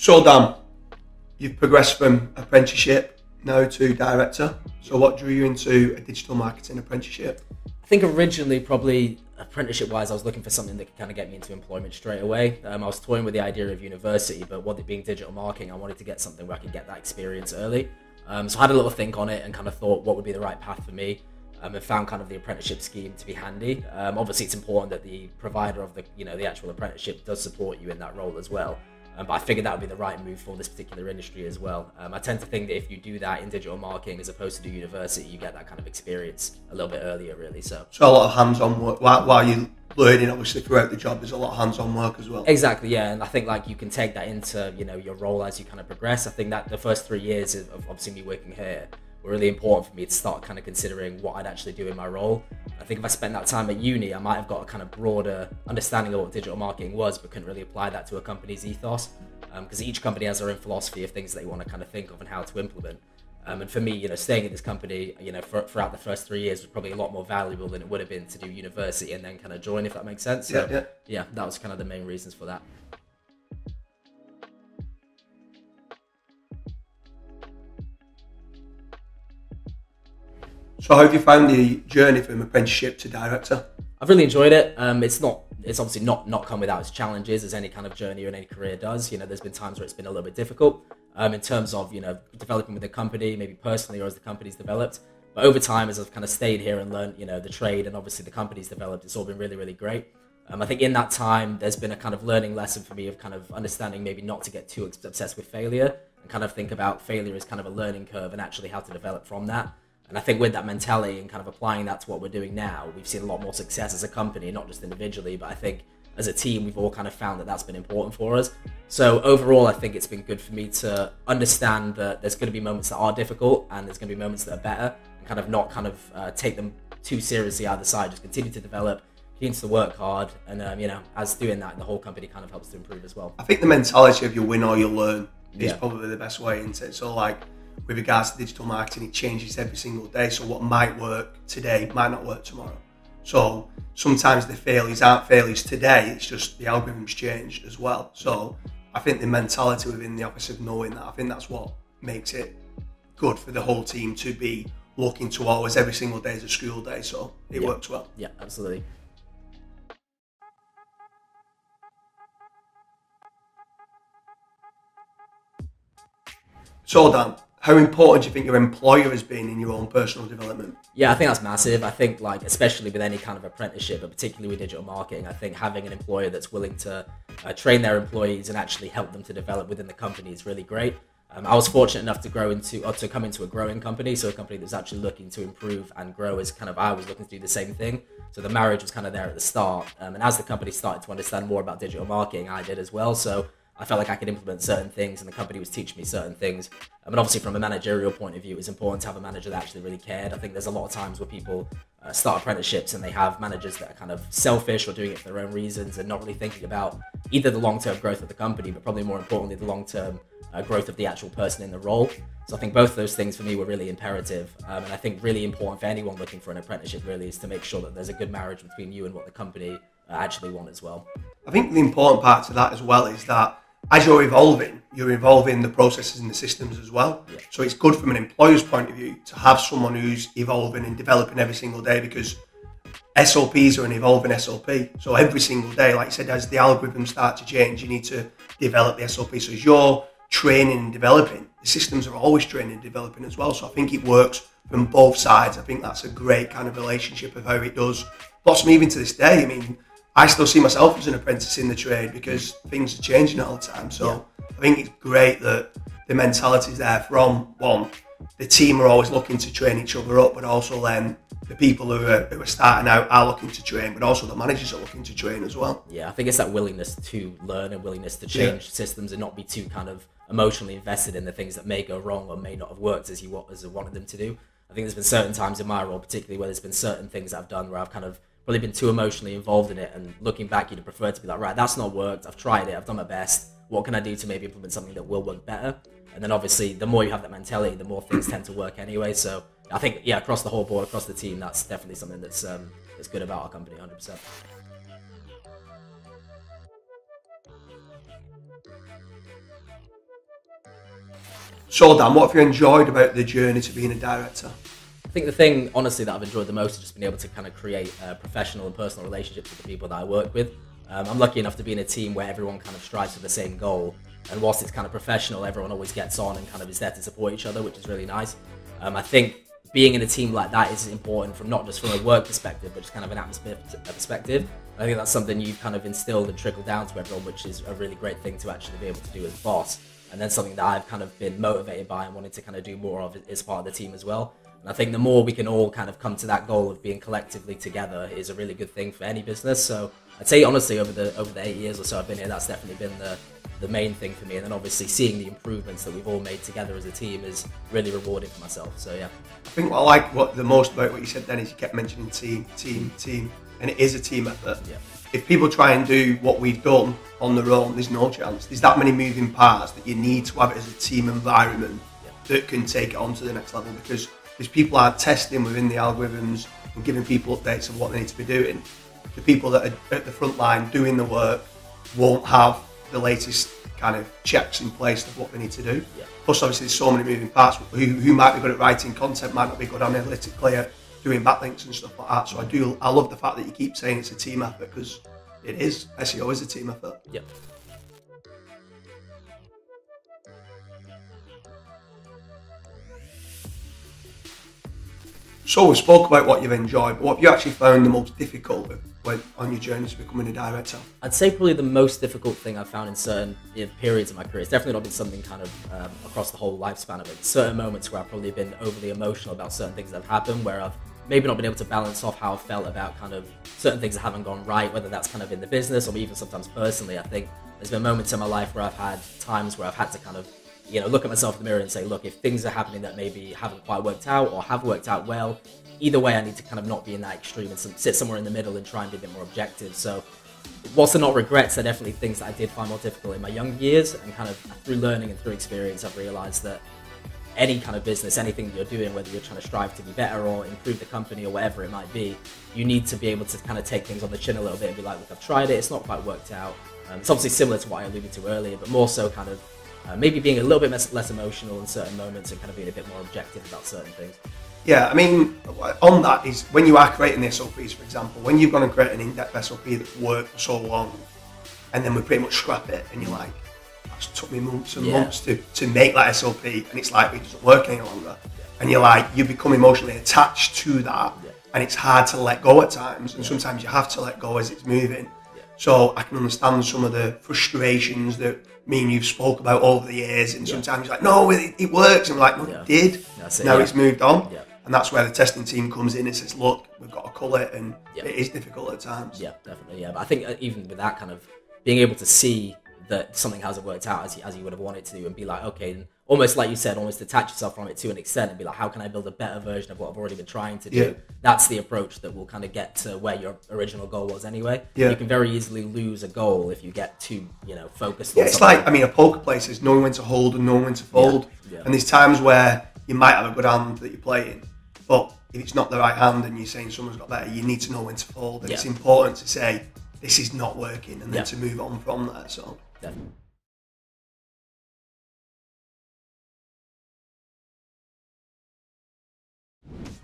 So Dan, you've progressed from apprenticeship now to director. So what drew you into a digital marketing apprenticeship? I think originally, probably apprenticeship wise, I was looking for something that could kind of get me into employment straight away. Um, I was toying with the idea of university, but what it being digital marketing, I wanted to get something where I could get that experience early. Um, so I had a little think on it and kind of thought what would be the right path for me. Um, and found kind of the apprenticeship scheme to be handy. Um, obviously, it's important that the provider of the you know the actual apprenticeship does support you in that role as well. Um, but I figured that would be the right move for this particular industry as well. Um, I tend to think that if you do that in digital marketing as opposed to do university, you get that kind of experience a little bit earlier, really. So, so a lot of hands-on work while, while you learning obviously throughout the job there's a lot of hands-on work as well exactly yeah and i think like you can take that into you know your role as you kind of progress i think that the first three years of obviously me working here were really important for me to start kind of considering what I'd actually do in my role. I think if I spent that time at uni, I might have got a kind of broader understanding of what digital marketing was, but couldn't really apply that to a company's ethos. Because um, each company has their own philosophy of things they want to kind of think of and how to implement. Um, and for me, you know, staying at this company, you know, for, throughout the first three years was probably a lot more valuable than it would have been to do university and then kind of join, if that makes sense. So, yeah, yeah. yeah, that was kind of the main reasons for that. So, how have you found the journey from apprenticeship to director? I've really enjoyed it. Um, it's not, it's obviously not not come without its challenges, as any kind of journey or any career does. You know, there's been times where it's been a little bit difficult um, in terms of you know developing with the company, maybe personally or as the company's developed. But over time, as I've kind of stayed here and learned, you know, the trade and obviously the company's developed, it's all been really, really great. Um, I think in that time, there's been a kind of learning lesson for me of kind of understanding maybe not to get too obsessed with failure and kind of think about failure as kind of a learning curve and actually how to develop from that. And I think with that mentality and kind of applying that to what we're doing now, we've seen a lot more success as a company, not just individually, but I think as a team, we've all kind of found that that's been important for us. So overall, I think it's been good for me to understand that there's going to be moments that are difficult and there's going to be moments that are better, and kind of not kind of uh, take them too seriously either side. Just continue to develop, continue to work hard, and um, you know, as doing that, the whole company kind of helps to improve as well. I think the mentality of you win or you learn is yeah. probably the best way, isn't it? So like with regards to digital marketing, it changes every single day. So what might work today might not work tomorrow. So sometimes the failures aren't failures today, it's just the algorithm's changed as well. So I think the mentality within the office of knowing that, I think that's what makes it good for the whole team to be looking to always every single day as a school day. So it yeah. works well. Yeah, absolutely. So Dan, how important do you think your employer has been in your own personal development? Yeah, I think that's massive. I think like especially with any kind of apprenticeship, but particularly with digital marketing, I think having an employer that's willing to uh, train their employees and actually help them to develop within the company is really great. Um, I was fortunate enough to grow into or to come into a growing company, so a company that's actually looking to improve and grow as kind of I was looking to do the same thing. So the marriage was kind of there at the start, um, and as the company started to understand more about digital marketing, I did as well. So I felt like I could implement certain things, and the company was teaching me certain things. I mean, obviously, from a managerial point of view, it's important to have a manager that actually really cared. I think there's a lot of times where people uh, start apprenticeships and they have managers that are kind of selfish or doing it for their own reasons and not really thinking about either the long-term growth of the company, but probably more importantly, the long-term uh, growth of the actual person in the role. So I think both of those things for me were really imperative, um, and I think really important for anyone looking for an apprenticeship really is to make sure that there's a good marriage between you and what the company uh, actually want as well. I think the important part to that as well is that as you're evolving, you're evolving the processes and the systems as well. Yeah. So it's good from an employer's point of view to have someone who's evolving and developing every single day because SOPs are an evolving SOP. So every single day, like I said, as the algorithms start to change, you need to develop the SOP. So as you're training and developing, the systems are always training and developing as well. So I think it works from both sides. I think that's a great kind of relationship of how it does. Me even to this day. I mean, I still see myself as an apprentice in the trade because things are changing all the time. So yeah. I think it's great that the mentality is there from one, the team are always looking to train each other up, but also then the people who are, who are starting out are looking to train, but also the managers are looking to train as well. Yeah, I think it's that willingness to learn and willingness to change yeah. systems and not be too kind of emotionally invested in the things that may go wrong or may not have worked as you as wanted them to do. I think there's been certain times in my role, particularly where there's been certain things I've done where I've kind of really been too emotionally involved in it. And looking back, you'd prefer to be like, right, that's not worked. I've tried it. I've done my best. What can I do to maybe implement something that will work better? And then obviously, the more you have that mentality, the more things tend to work anyway. So I think, yeah, across the whole board, across the team, that's definitely something that's um, that's good about our company, 100%. So, Dan, what have you enjoyed about the journey to being a director? I think the thing, honestly, that I've enjoyed the most is just being able to kind of create uh, professional and personal relationships with the people that I work with. Um, I'm lucky enough to be in a team where everyone kind of strives for the same goal. And whilst it's kind of professional, everyone always gets on and kind of is there to support each other, which is really nice. Um, I think being in a team like that is important from not just from a work perspective, but just kind of an atmosphere perspective. I think that's something you've kind of instilled and trickled down to everyone, which is a really great thing to actually be able to do as boss. And then something that I've kind of been motivated by and wanted to kind of do more of as part of the team as well. And I think the more we can all kind of come to that goal of being collectively together is a really good thing for any business. So I'd say honestly, over the over the eight years or so I've been here, that's definitely been the the main thing for me. And then obviously seeing the improvements that we've all made together as a team is really rewarding for myself. So yeah. I think what I like what the most about what you said then is you kept mentioning team, team, team, and it is a team effort. Yeah. If people try and do what we've done on their own, there's no chance. There's that many moving parts that you need to have it as a team environment Yeah. that can take it on to the next level because these people are testing within the algorithms and giving people updates of what they need to be doing. The people that are at the front line doing the work won't have the latest kind of checks in place of what they need to do. Yeah. Plus, obviously, there's so many moving parts. Who, who might be good at writing content, might not be good at analytically at doing backlinks and stuff like that. So I do, I love the fact that you keep saying it's a team effort because it is. SEO is a team effort. Yep. So we spoke about what you've enjoyed, but what have you actually found the most difficult when, on your journey to becoming a director? I'd say probably the most difficult thing I've found in certain periods of my career. It's definitely not been something kind of um, across the whole lifespan of it. Certain moments where I've probably been overly emotional about certain things that have happened, where I've maybe not been able to balance off how I felt about kind of certain things that haven't gone right, whether that's kind of in the business or even sometimes personally. I think there's been moments in my life where I've had times where I've had to kind of you know look at myself in the mirror and say, look, if things are happening that maybe haven't quite worked out or have worked out well, either way, I need to kind of not be in that extreme and sit somewhere in the middle and try and be a bit more objective. So, whilst they're not regrets, they're definitely things that I did find more difficult in my young years. And kind of through learning and through experience, I've realized that any kind of business, anything you're doing, whether you're trying to strive to be better or improve the company or whatever it might be, you need to be able to kind of take things on the chin a little bit and be like, look, I've tried it, it's not quite worked out. Um, it's obviously similar to what I alluded to earlier, but more so kind of uh, maybe being a little bit less, less emotional in certain moments and kind of being a bit more objective about certain things. Yeah, I mean, on that is when you are creating the SOPs, for example, when you've gone and create an in-depth SOP that's worked for so long, and then we pretty much scrap it, and you're like, that's took me months and Yeah. months to, to make that SOP, and it's like it doesn't work any longer, and you're like, you become emotionally attached to that, Yeah. and it's hard to let go at times, and sometimes you have to let go as it's moving. Yeah. So I can understand some of the frustrations that me and you've spoke about over the years, and sometimes you're like, no, it, it works, and I'm like, no, Yeah. it did. That's it, now yeah. it's moved on. Yeah. And that's where the testing team comes in and says, look, we've got to cull it, and Yeah. it is difficult at times. Yeah, definitely. Yeah, but I think uh, even with that kind of being able to see that something hasn't worked out as you, as you would have wanted to, and be like, okay, almost like you said, almost detach yourself from it to an extent, and be like, how can I build a better version of what I've already been trying to do? Yeah. That's the approach that will kind of get to where your original goal was anyway. Yeah. You can very easily lose a goal if you get too, you know, focused. Yeah, it's like, I mean, a poker place is knowing when to hold and knowing when to fold. Yeah. And there's times where you might have a good hand that you're playing, but if it's not the right hand and you're saying someone's got better, you need to know when to fold. And it's important to say, this is not working, and then Yeah. to move on from that. So, Definitely.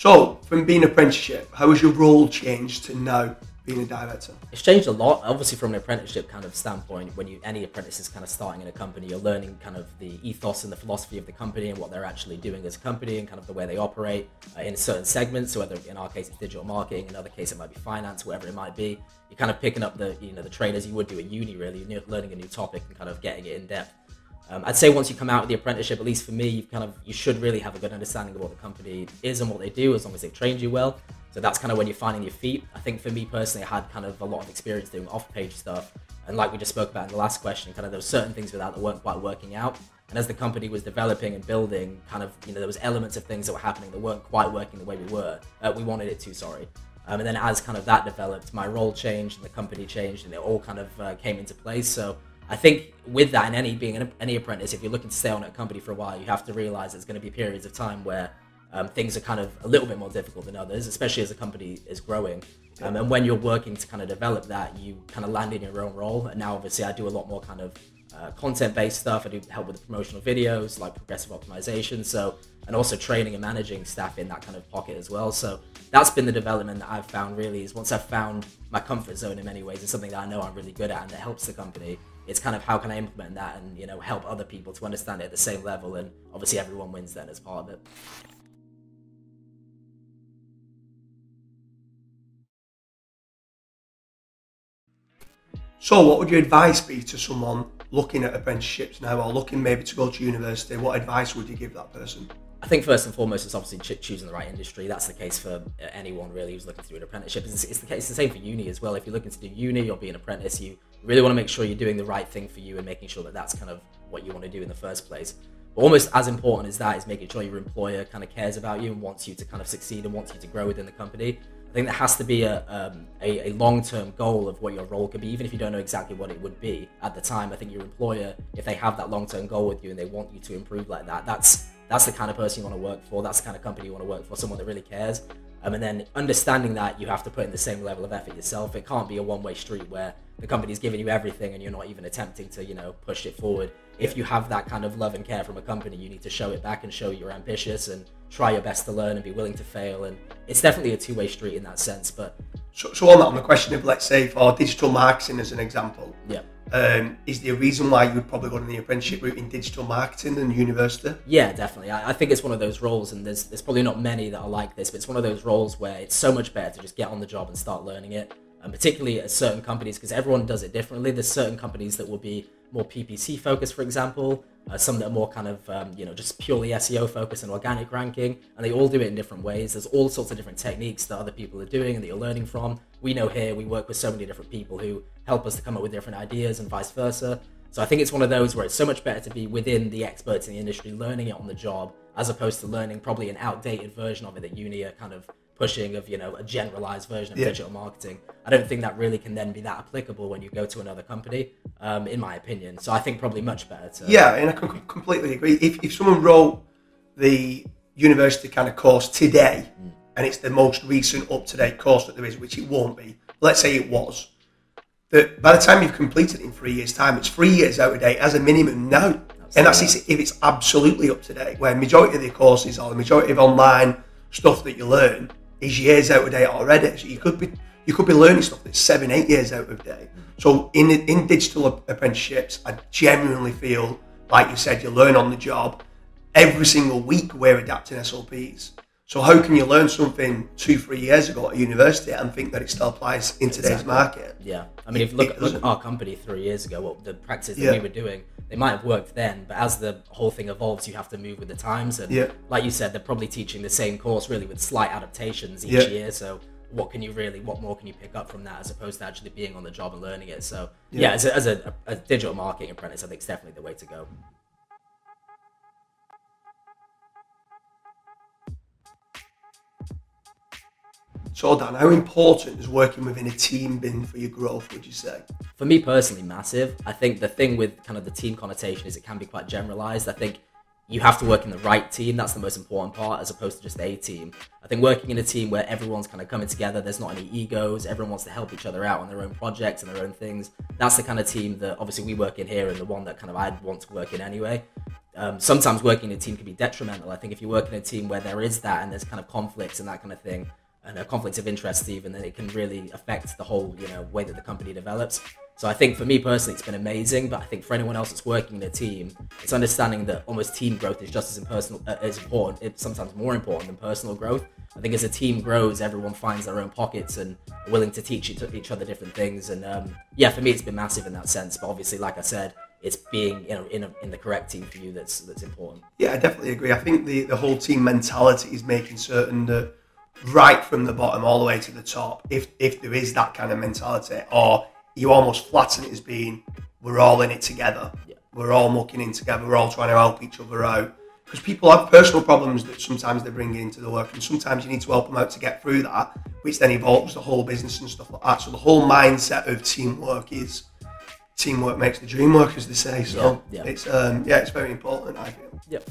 So from being apprenticeship, how has your role changed to now being a director? it's changed a lot obviously from an apprenticeship kind of standpoint when you any apprentice is kind of starting in a company you're learning kind of the ethos and the philosophy of the company and what they're actually doing as a company and kind of the way they operate uh, in certain segments. So whether in our case it's digital marketing in another case it might be finance whatever it might be. You're kind of picking up the you know the trade as you would do at uni really. You're learning a new topic and kind of getting it in depth um, I'd say once you come out with the apprenticeship, at least for me, you kind of you should really have a good understanding of what the company is and what they do, as long as they've trained you well. So that's kind of when you're finding your feet. I think for me personally, I had kind of a lot of experience doing off-page stuff, and like we just spoke about in the last question, kind of there were certain things without that weren't quite working out. And as the company was developing and building, kind of you know there was elements of things that were happening that weren't quite working the way we were, uh, we wanted it to. Sorry. Um, and then as kind of that developed, my role changed and the company changed, and it all kind of uh, came into place. So I think with that, and any being an, any apprentice, if you're looking to stay on at a company for a while, you have to realize there's going to be periods of time where um, things are kind of a little bit more difficult than others, especially as a company is growing. Um, and when you're working to kind of develop that, you kind of land in your own role. And now, obviously, I do a lot more kind of uh, content-based stuff. I do help with the promotional videos, like progressive optimization. So, and also training and managing staff in that kind of pocket as well. So that's been the development that I've found. Really, is once I've found my comfort zone in many ways, it's something that I know I'm really good at and that helps the company. It's kind of how can I implement that and you know help other people to understand it at the same level, and obviously everyone wins then as part of it. So, what would your advice be to someone looking at apprenticeships now or looking maybe to go to university? What advice would you give that person? I think first and foremost, it's obviously choosing the right industry. That's the case for uh, anyone really who's looking to do an apprenticeship. It's, it's the case. It's the same for uni as well. If you're looking to do uni or be an apprentice, you really want to make sure you're doing the right thing for you and making sure that that's kind of what you want to do in the first place. But almost as important as that is making sure your employer kind of cares about you and wants you to kind of succeed and wants you to grow within the company. I think there has to be a, um, a, a long term goal of what your role could be, even if you don't know exactly what it would be at the time. I think your employer, if they have that long term goal with you and they want you to improve like that, that's that's the kind of person you want to work for. That's the kind of company you want to work for. Someone that really cares. Um, and then understanding that you have to put in the same level of effort yourself. It can't be a one way street where the company's giving you everything and you're not even attempting to, you know, push it forward. If you have that kind of love and care from a company, you need to show it back and show you're ambitious and try your best to learn and be willing to fail. And it's definitely a two way street in that sense. But so, so on that, on the question of let's say for digital marketing as an example, yeah. Um, is there a reason why you'd probably go on the apprenticeship route in digital marketing than university? Yeah, definitely. I, I, think it's one of those roles, and there's there's probably not many that are like this, but it's one of those roles where it's so much better to just get on the job and start learning it. And particularly at certain companies, because everyone does it differently. There's certain companies that will be more PPC focused, for example. Uh, some that are more kind of um, you know just purely SEO focused and organic ranking, and they all do it in different ways. There's all sorts of different techniques that other people are doing and that you're learning from. We know here we work with so many different people who help us to come up with different ideas and vice versa. So I think it's one of those where it's so much better to be within the experts in the industry, learning it on the job, as opposed to learning probably an outdated version of it that uni are kind of pushing of you know a generalized version of yeah. digital marketing. I don't think that really can then be that applicable when you go to another company, um, in my opinion. So I think probably much better to yeah, and I can completely agree. If if someone wrote the university kind of course today, mm. and it's the most recent up to date course that there is, which it won't be. Let's say it was. That by the time you've completed it in three years' time, it's three years out of date as a minimum now. and that's if it's absolutely up to date. Where majority of the courses or the majority of online stuff that you learn is years out of date already. So you could be you could be learning stuff that's seven, eight years out of date. So in in digital apprenticeships, I genuinely feel like you said, you learn on the job. Every single week, we're adapting SOPs. So how can you learn something two, three years ago at a university and think that it still applies in today's exactly. market? Yeah, I mean, if you look, look at our company three years ago, what the practices that yeah. we were doing, they might have worked then, but as the whole thing evolves, you have to move with the times. And yeah. like you said, they're probably teaching the same course really with slight adaptations each yeah. year. So what can you really, what more can you pick up from that as opposed to actually being on the job and learning it? So yeah, as, a, as a, a digital marketing apprentice, I think it's definitely the way to go. So Dan, how important has working within a team been for your growth, would you say? For me personally, massive. I think the thing with kind of the team connotation is it can be quite generalized. I think you have to work in the right team. That's the most important part, as opposed to just a team. I think working in a team where everyone's kind of coming together, there's not any egos, everyone wants to help each other out on their own projects and their own things. That's the kind of team that obviously we work in here, and the one that kind of I'd want to work in anyway. Um, sometimes working in a team can be detrimental. I think if you work in a team where there is that and there's kind of conflicts and that kind of thing, and a conflict of interest even then it can really affect the whole you know way that the company develops. So i think for me personally it's been amazing but i think for anyone else that's working in a team it's understanding that almost team growth is just as uh, as important it's sometimes more important than personal growth. I think as a team grows everyone finds their own pockets and willing to teach each other different things. And um, yeah for me it's been massive in that sense but obviously like i said it's being you know in, a, in the correct team for you that's that's important. Yeah i definitely agree. I think the, the whole team mentality is making certain that right from the bottom all the way to the top, if if there is that kind of mentality, or you almost flatten it as being we're all in it together, yeah. we're all mucking in together, we're all trying to help each other out. Because people have personal problems that sometimes they bring into the work, and sometimes you need to help them out to get through that, which then evolves the whole business and stuff like that. So the whole mindset of teamwork is teamwork makes the dream work, as they say. So yeah, yeah. it's um, yeah, it's very important. I feel. Yep.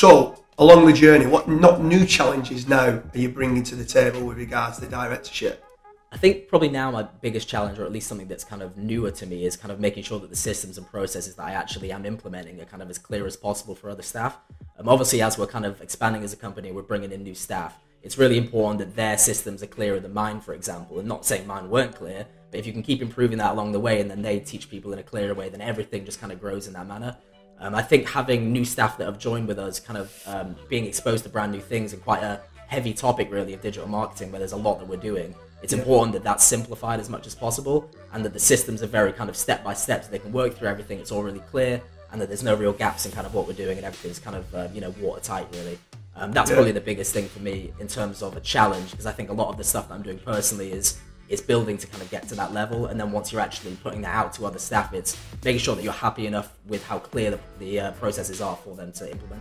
So along the journey, what not new challenges now are you bringing to the table with regards to the directorship? I think probably now my biggest challenge, or at least something that's kind of newer to me, is kind of making sure that the systems and processes that I actually am implementing are kind of as clear as possible for other staff. Um, obviously, as we're kind of expanding as a company, we're bringing in new staff. It's really important that their systems are clearer than mine, for example. And not saying mine weren't clear, but if you can keep improving that along the way, and then they teach people in a clearer way, then everything just kind of grows in that manner. Um, I think having new staff that have joined with us, kind of um, being exposed to brand new things and quite a heavy topic really of digital marketing, where there's a lot that we're doing. It's yeah. important that that's simplified as much as possible, and that the systems are very kind of step by step, so they can work through everything. It's all really clear, and that there's no real gaps in kind of what we're doing, and everything's kind of uh, you know watertight really. Um, that's yeah. probably the biggest thing for me in terms of a challenge, because I think a lot of the stuff that I'm doing personally is is building to kind of get to that level. And then once you're actually putting that out to other staff, it's making sure that you're happy enough with how clear the, the uh, processes are for them to implement.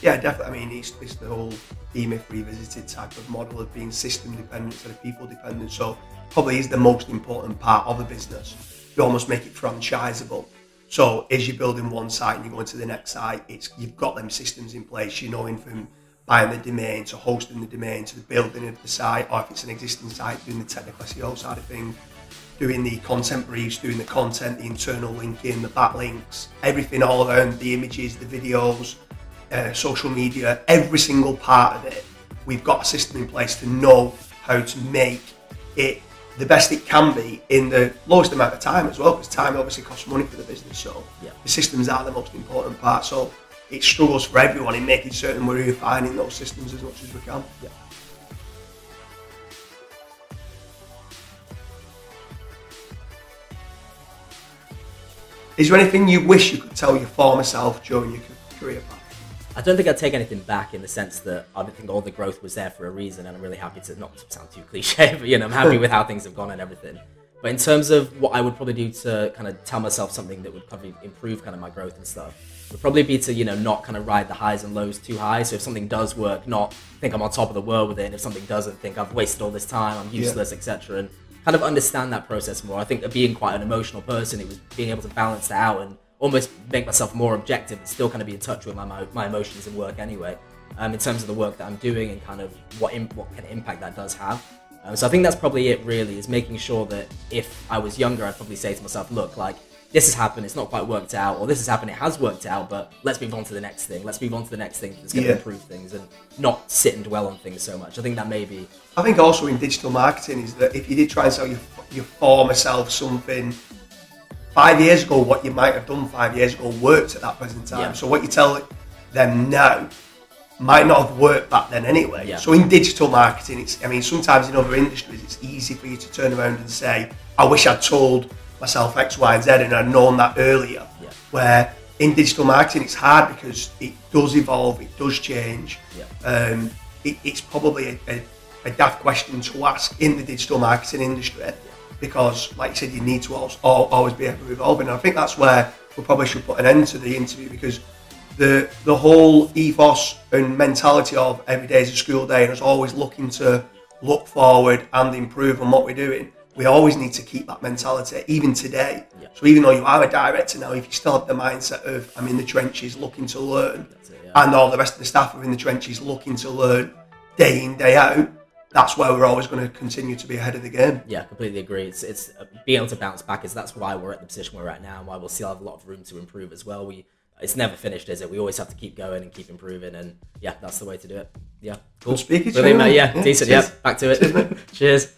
Yeah, definitely. I mean, it's, it's the whole E-Myth revisited type of model of being system dependent instead of people dependent. So probably is the most important part of a business. You almost make it franchisable. So as you're building one site and you're going to the next site, it's you've got them systems in place. You know, in from buying the domain to hosting the domain to the building of the site, or if it's an existing site, doing the technical SEO side of things, doing the content briefs, doing the content, the internal linking, the backlinks, everything all around the images, the videos, uh, social media, every single part of it. We've got a system in place to know how to make it the best it can be in the lowest amount of time as well, because time obviously costs money for the business. So yeah. the systems are the most important part. So it struggles for everyone in making certain we're refining those systems as much as we can. Yeah. Is there anything you wish you could tell your former self during your career path? I don't think I'd take anything back in the sense that I think all the growth was there for a reason, and I'm really happy to not sound too cliche, but you know, I'm happy with how things have gone and everything. But in terms of what I would probably do to kind of tell myself something that would probably improve kind of my growth and stuff, would probably be to you know not kind of ride the highs and lows too high. So if something does work, not think I'm on top of the world with it. And if something doesn't, think I've wasted all this time, I'm useless, yeah. etc. And kind of understand that process more. I think being quite an emotional person, it was being able to balance that out and almost make myself more objective and still kind of be in touch with my my emotions in work anyway. Um, in terms of the work that I'm doing and kind of what Im- what kind of impact that does have. Um, so I think that's probably it. Really, is making sure that if I was younger, I'd probably say to myself, look, like this has happened, it's not quite worked out, or this has happened, it has worked out, but let's move on to the next thing. Let's move on to the next thing that's going to yeah. improve things and not sit and dwell on things so much. I think that may be. I think also in digital marketing is that if you did try and sell your, your former self something five years ago, what you might have done five years ago worked at that present time. Yeah. So what you tell them now might not have worked back then anyway. Yeah. So in digital marketing, it's I mean sometimes in other industries it's easy for you to turn around and say, I wish I'd told myself X, Y, Z, and I'd known that earlier. Yeah. Where in digital marketing, it's hard because it does evolve, it does change. Yeah. Um, it, it's probably a, a, a, daft question to ask in the digital marketing industry yeah. because, like you said, you need to always, always be ever evolving. And I think that's where we probably should put an end to the interview because the the whole ethos and mentality of every day is a school day and us always looking to look forward and improve on what we're doing we always need to keep that mentality, even today. Yeah. So even though you are a director now, if you still have the mindset of I'm in the trenches looking to learn, it, yeah. and all the rest of the staff are in the trenches looking to learn day in day out, that's where we're always going to continue to be ahead of the game. Yeah, completely agree. It's, it's uh, being able to bounce back is that's why we're at the position we're at now, and why we'll still have a lot of room to improve as well. We it's never finished, is it? We always have to keep going and keep improving, and yeah, that's the way to do it. Yeah, cool. Speaking to you. Yeah, yeah, decent. Cheers. Yeah, back to it. Cheers.